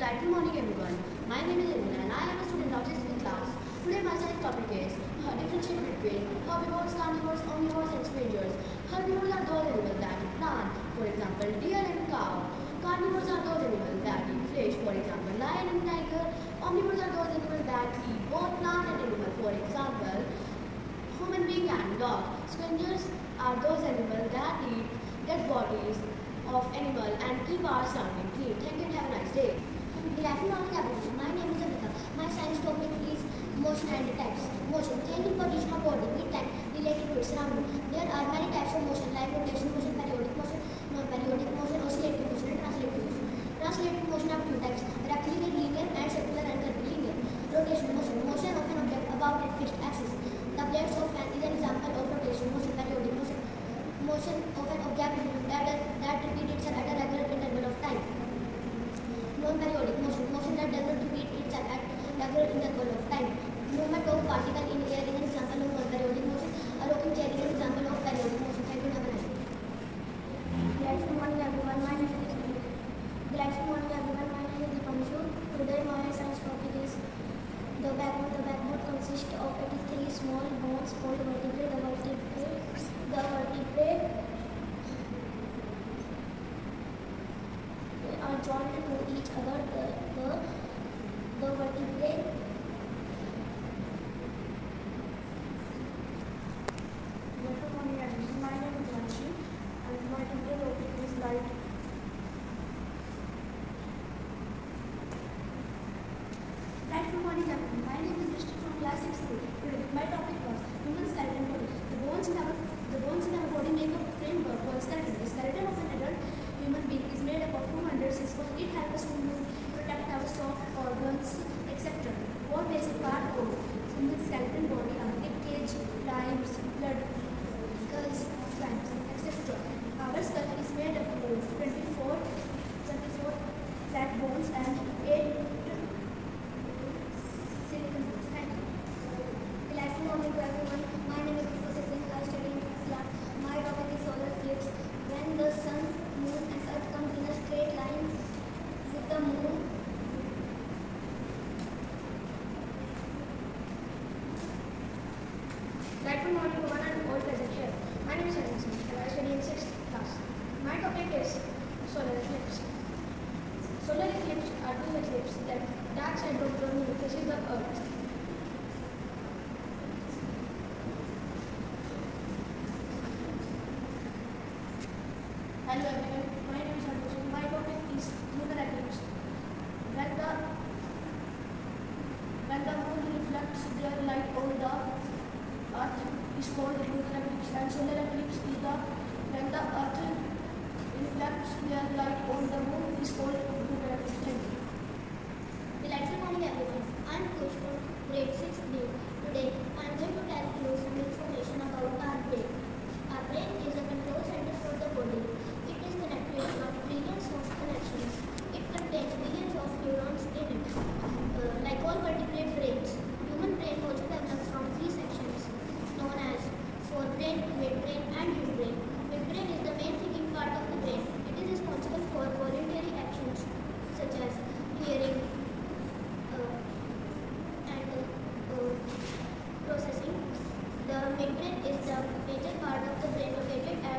Delightful morning everyone. My name is Irvin and I am a student of this class. Today my science topic is uh, differentiate between herbivores, carnivores, omnivores and scavengers. Herbivores are those animals that eat plant, for example deer and cow. Carnivores are those animals that eat fish, for example lion and tiger. Omnivores are those animals that eat both plant and animal, for example human being and dog. Scavengers are those animals that eat dead bodies of animal and keep our surrounding clean. Thank you and have a nice day. Delightful morning everyone. My name is Amita. My science topic is motion and types. Motion, changing position of body with time related to its surrounding. There are many types of motion like rotation motion, periodic motion, non-periodic motion, oscillating motion and translating motion. Translating motion have two types, rectilinear linear and circular and curvilinear. Rotation motion, motion of an object about a fixed axis. The blades of fan is an example of rotation motion, periodic motion. Motion of an object that, that repeats itself at a regular interval of time. Non-periodic motion, motion that does not repeat itself at regular interval of time. Movement of particle in air is an example of non-periodic motion. A rocking chair is an example of periodic motion. Thank you, have a nice day. Delightful morning everyone, my name is Delightful morning everyone, my name is Dipanshu. Today my science topic is the backbone. The backbone consists of 83 small bones called vertebrae. The vertebrae, the vertebrae are joined to each other. The, the, the Everyone. My from class 6 Today my topic was human skeleton body. The bones in our the bones in our body make up a framework called skeleton. The skeleton of an adult human being is made up of 206 bones. It helps us to move, protect our soft organs, etc. Four basic parts of human skeleton body are rib cage, limbs, blood, skulls, flanks, etc. Our skull is made up of 24, 24 flat bones and 8 Silicon bones. Thank you. Delightful morning to everyone. My name is Professor Singh. I study in class. My topic is solar eclipse. When the sun, moon, and earth come in a straight line with the moon Delightful morning to one and all present here. My name is Arvind Singh and I study in 6th class. My topic is solar eclipse. Solar eclipse are two eclipses that dark side of the the earth. Hello everyone.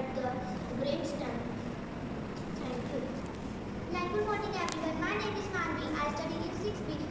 at the great stand. Thank you. Good morning everyone. My name is Manvi. I study in six B.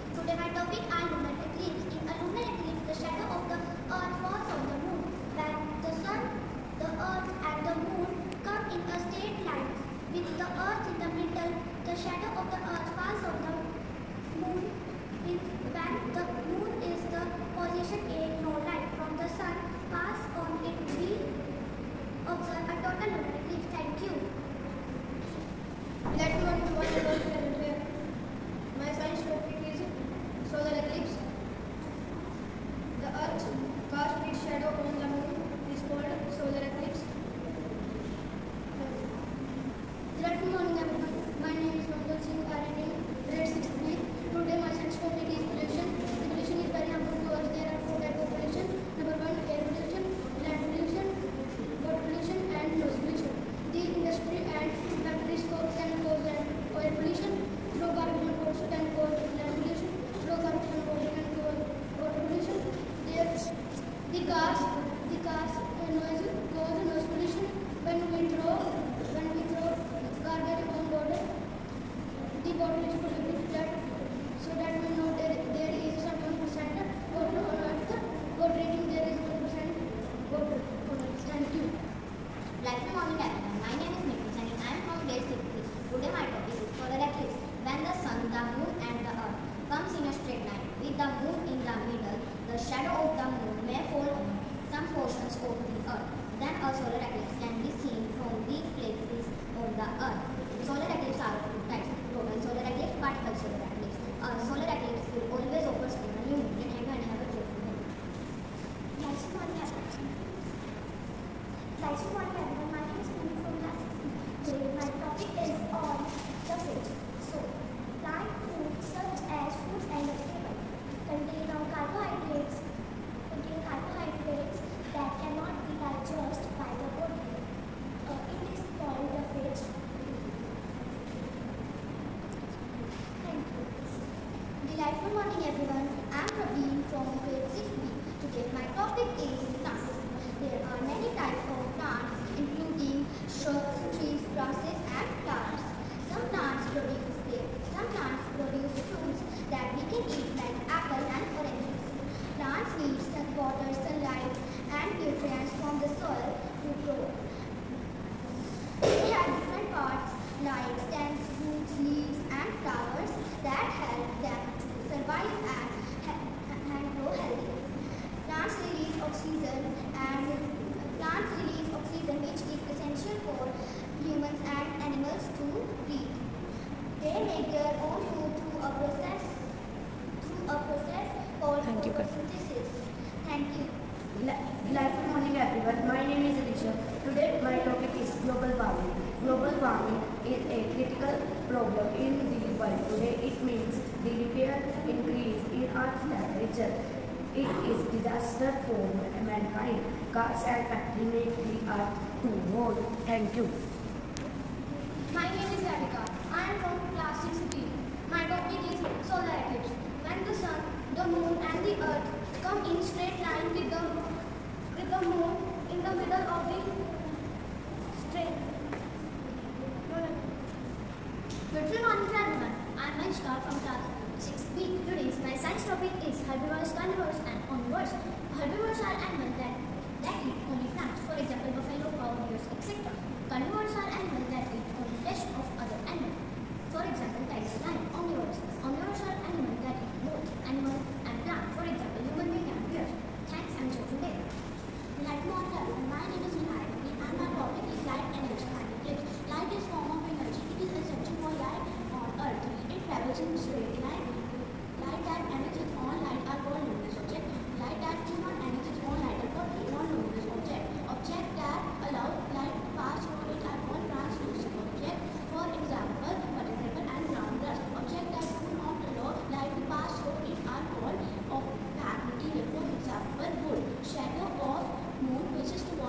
Delightful morning everyone. I am Praveen from grade 6B. Today my topic is plants. There are many types of plants including shrubs, trees, grasses and flowers. Some plants produce some plants produce fruits that we can eat like apple and oranges. Plants need sun, water, sunlight and nutrients from the soil to grow. They have different parts like stems, roots, leaves, and flowers that help them to survive and, he- and grow healthy. Plants release oxygen and plants release oxygen which is essential for humans and animals to breathe. They make their own food through a process through a process called Thank you, Karan. photosynthesis. Thank you. Delightful morning everyone. My name is Alicia. Today my topic is global warming. Global warming is a critical problem in the world. Today it means the repair increase in Earth's temperature. It is disaster for mankind. Cars and factories make the earth too hot. Thank you. My name is Radhika. I am from class 6B. My topic is solar eclipse. When the sun, the moon and the earth come in straight line with the with the moon in the middle of the Good morning, everyone. I am Anshkar from class 6B. Today's my science topic is herbivores, carnivores, and omnivores. Herbivores are animals that, that eat only plants, for example, buffalo, cow, deer, etc. Carnivores are animals that eat only flesh of other animals, for example, tiger, and omnivores. Omnivores are animals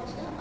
아, 없어요?